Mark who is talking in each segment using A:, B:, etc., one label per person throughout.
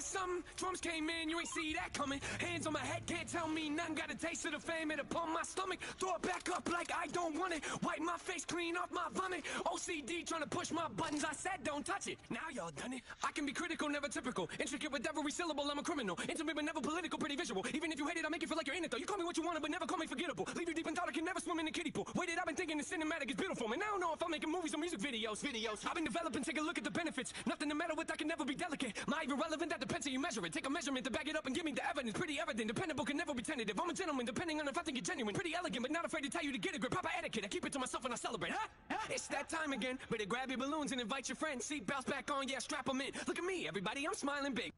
A: something? Drums came in, you ain't see that coming. Hands on my head, can't tell me nothing. Got a taste of the fame, it upon my stomach. Throw it back up like I don't want it. Wipe my face clean off my vomit. OCD trying to push my buttons. I said don't touch it. Now y'all done it. I can be critical, never typical. Intricate with every syllable, I'm a criminal. Intimate but never political, pretty visual. Even if you hate it, I make it feel like you're in it though. You call me what you wanted, but never call me forgettable. Leave you deep in thought, I can never swim in the kiddie pool. Waited, I've been thinking the cinematic is beautiful. And I don't know if I'm making movies or music videos. Videos. I've been developing, take a look at the benefits. Nothing to meddle with, I can never be delicate. My irrelevant, that depends how you measure it. Take a measurement to back it up and give me the evidence. Pretty evident, dependable, can never be tentative. I'm a gentleman, depending on if I think you're genuine. Pretty elegant, but not afraid to tell you to get a grip. Proper etiquette, I keep it to myself and I celebrate. Huh? Huh? It's that time again. Better grab your balloons and invite your friends. Seat belts back on, yeah, strap them in. Look at me, everybody, I'm smiling big.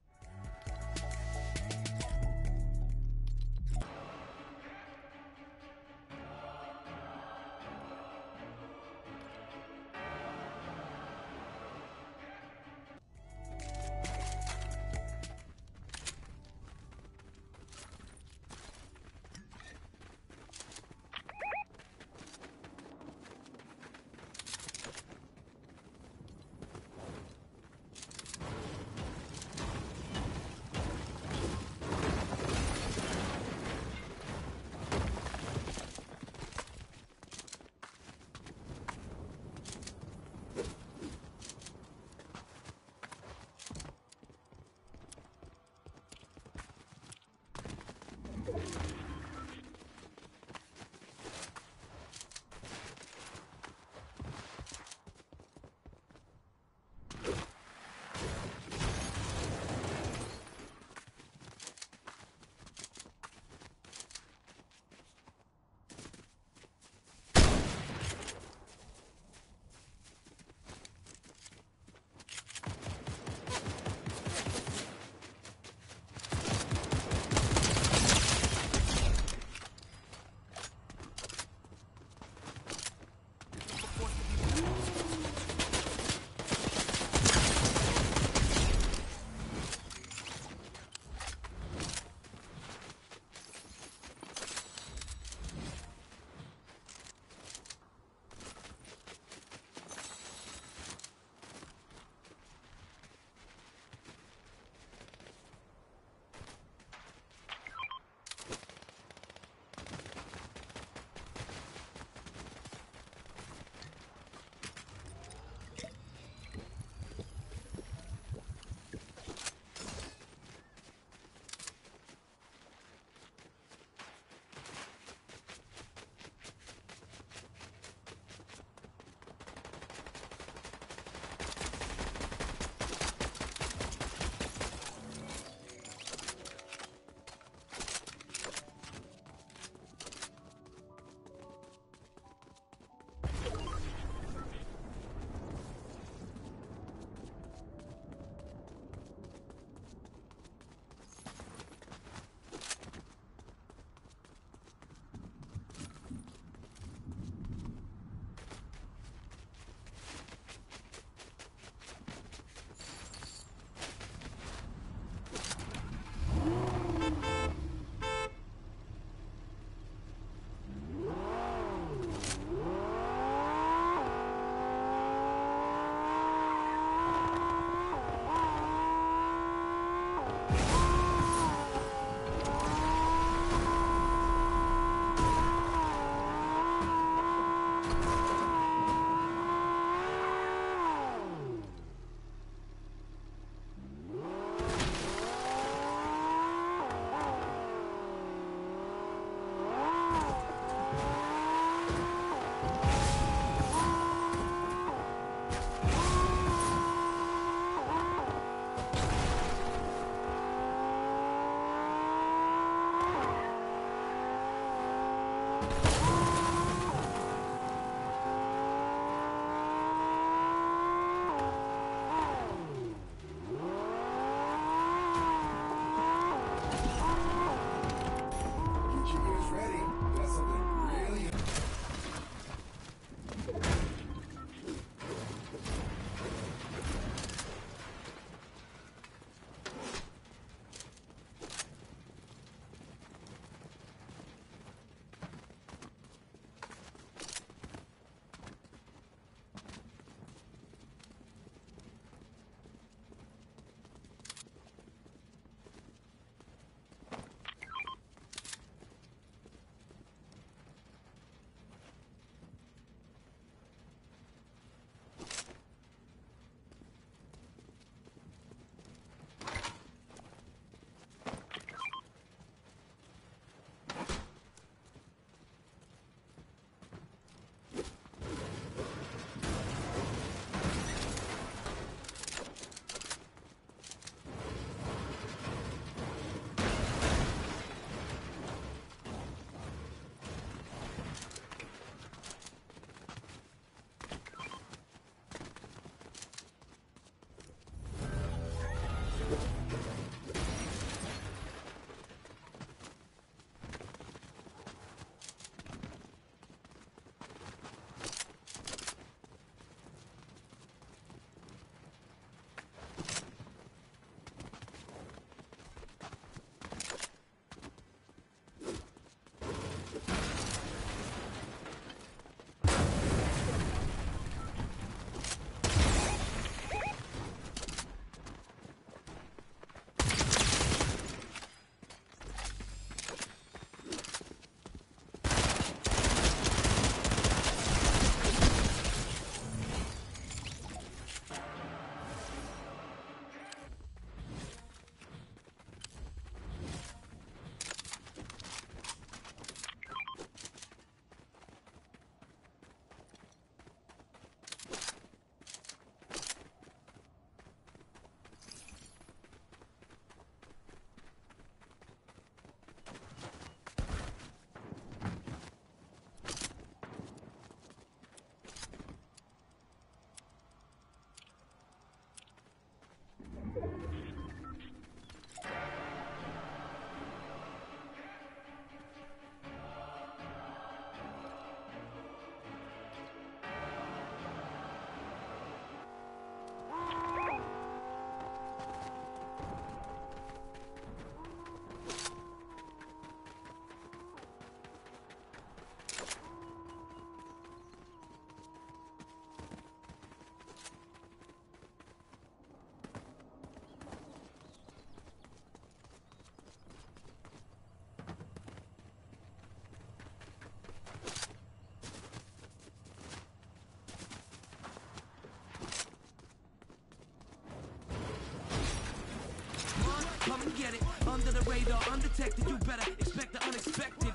B: Under the radar, undetected, you better expect the unexpected.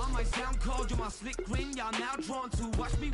B: On my sound card, you're my slick grin, y'all now drawn to watch me.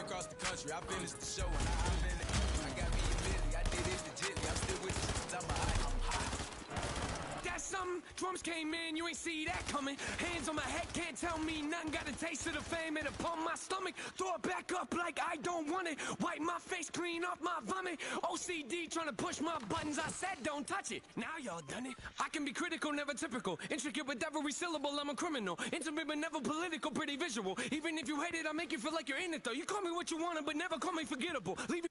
C: Across the country. I finished the show and I the
A: Drums came in, you ain't see that coming. Hands on my head, can't tell me nothing. Got a taste of the fame, it upon my stomach. Throw it back up like I don't want it. Wipe my face clean off my vomit. OCD trying to push my buttons. I said don't touch it. Now y'all done it. I can be critical, never typical. Intricate with every syllable, I'm a criminal. Intimate but never political, pretty visual. Even if you hate it, I make you feel like you're in it though. You call me what you want, but never call me forgettable. Leave it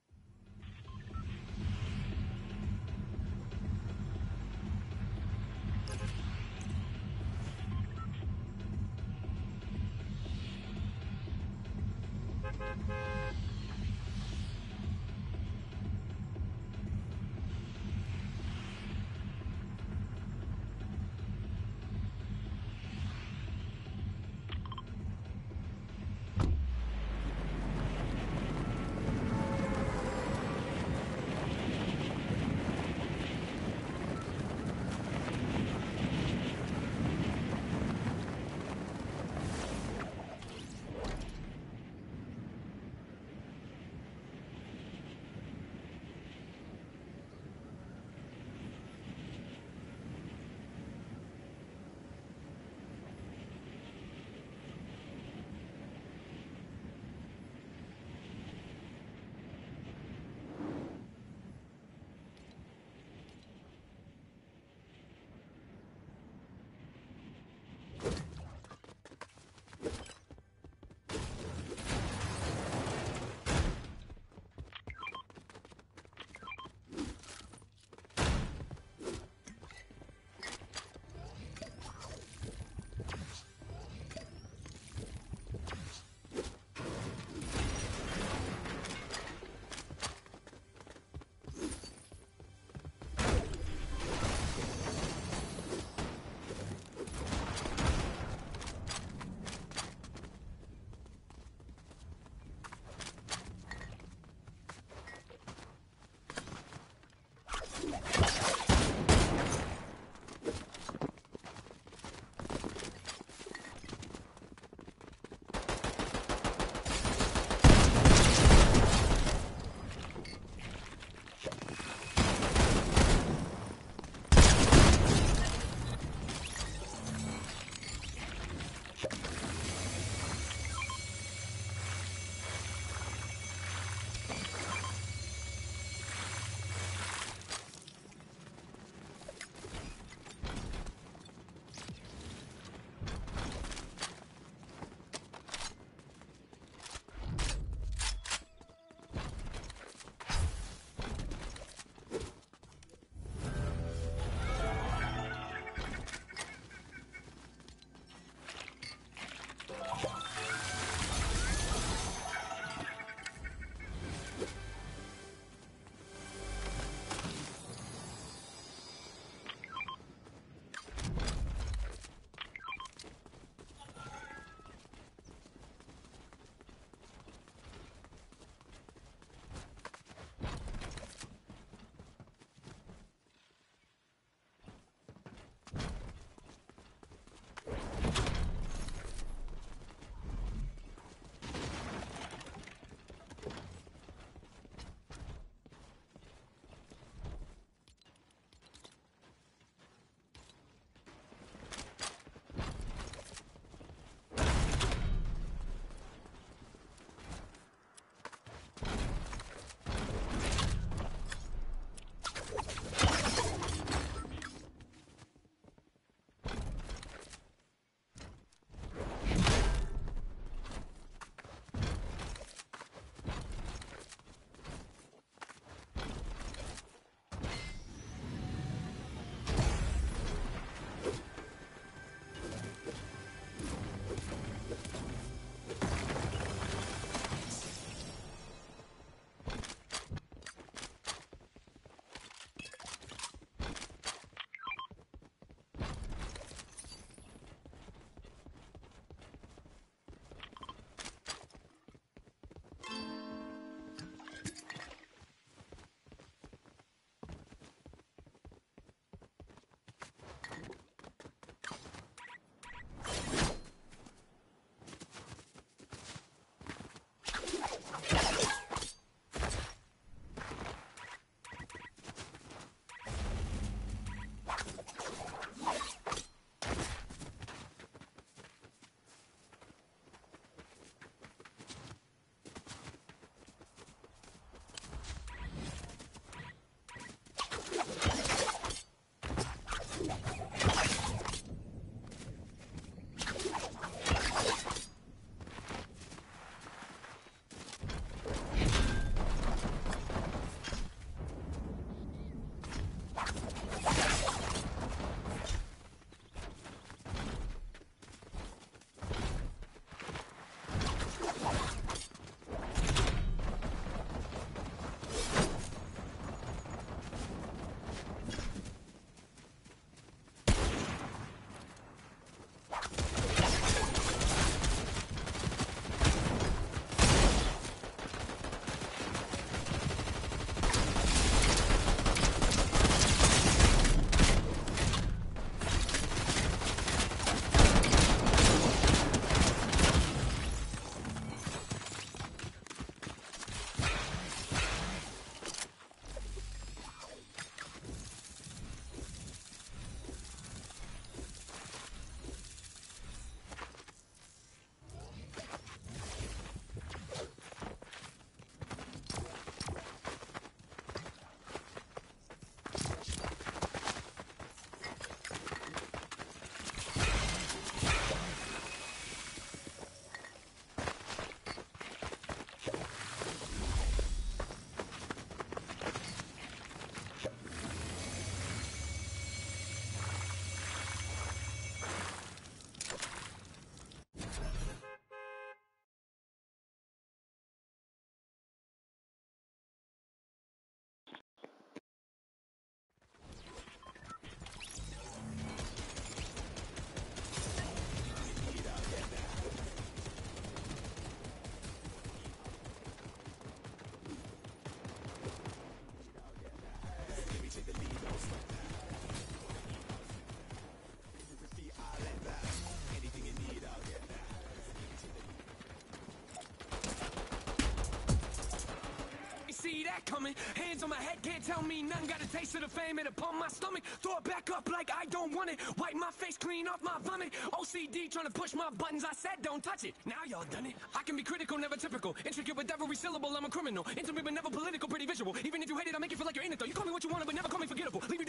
A: coming. Hands on my head, can't tell me nothing. Got a taste of the fame, it upon my stomach. Throw it back up like I don't want it. Wipe my face clean off my vomit. OCD trying to push my buttons. I said don't touch it. Now y'all done it. I can be critical, never typical. Intricate with every syllable, I'm a criminal. Intimate but never political, pretty visual. Even if you hate it, I make you feel like you're in it though. You call me what you want, but never call me forgettable. Leave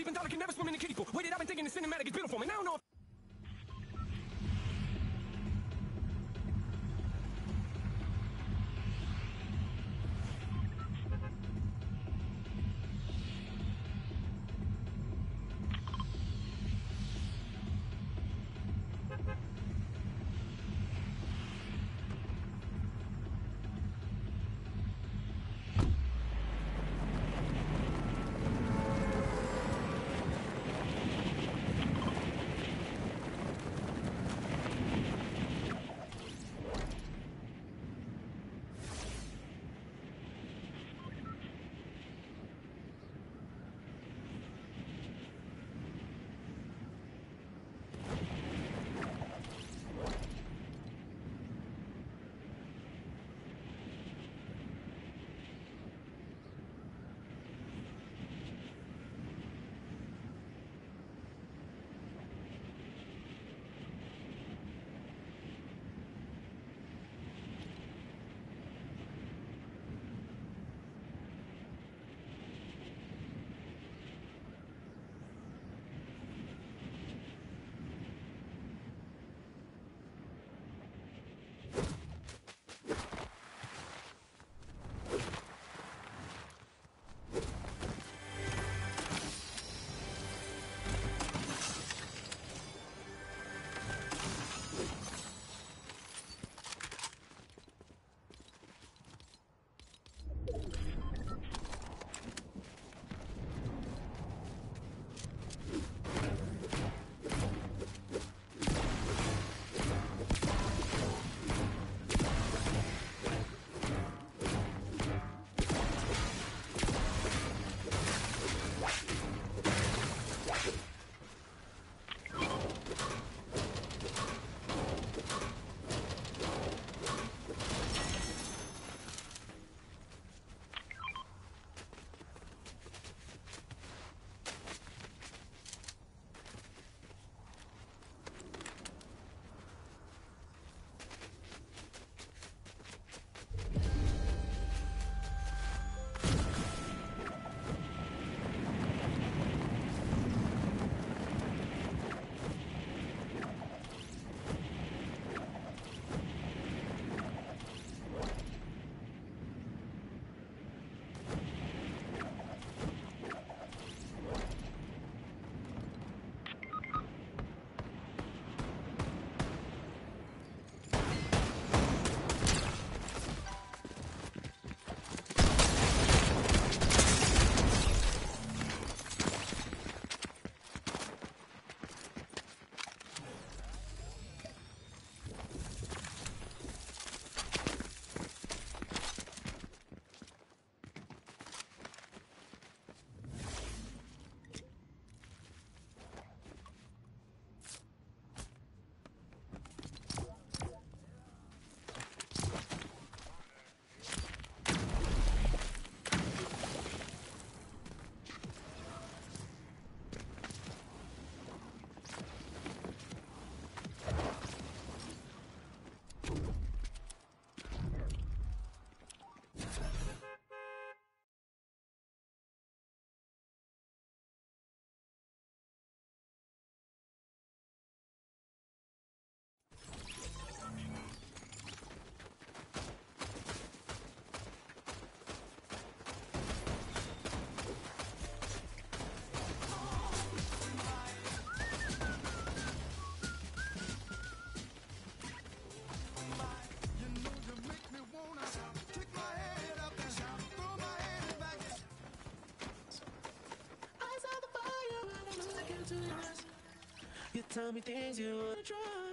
A: You
D: tell me things you wanna try.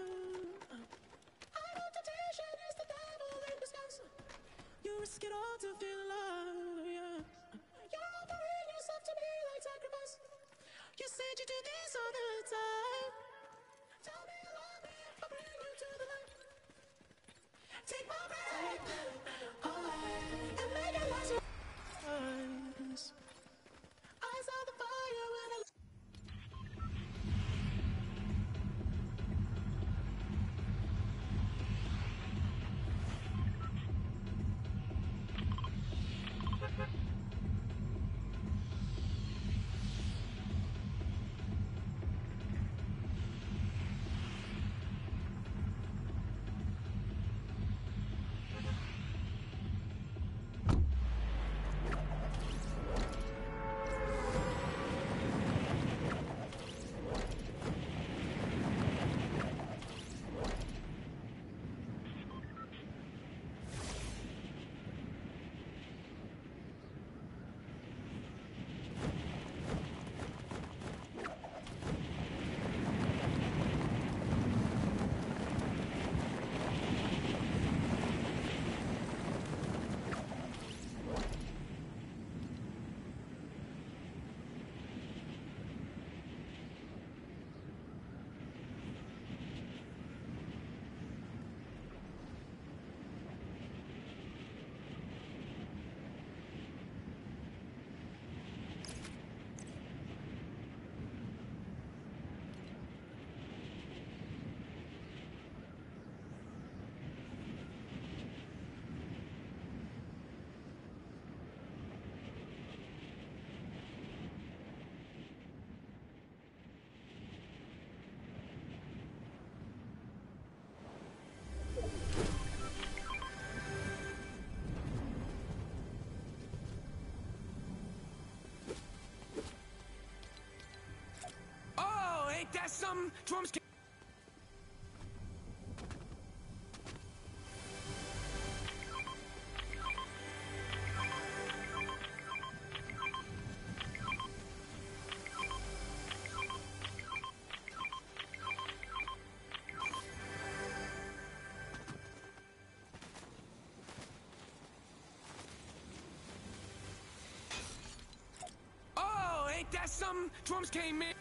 D: Oh,
A: some drums came. Oh, ain't that something? Drums came in.